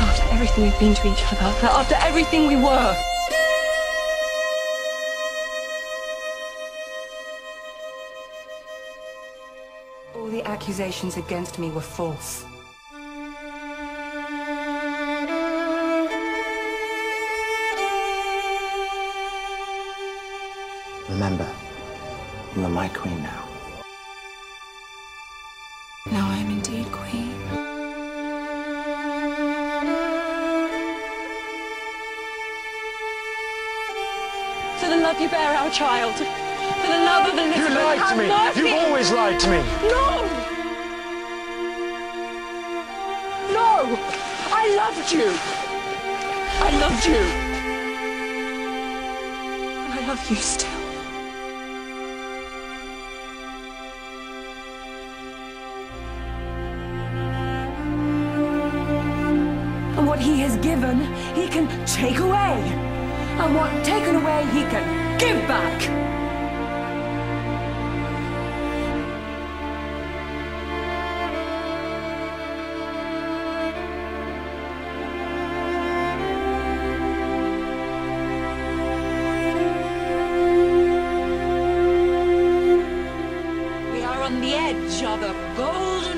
after everything we've been to each other, after everything we were. All the accusations against me were false. Remember, you are my queen now. Now I am indeed queen. For the love you bear our child. For the love of Elizabeth. You lied to me. mercy. You've always lied to me. No! No! I loved you! I loved you! And I love you still. And what he has given, he can take away and what taken away he can give back. We are on the edge of a golden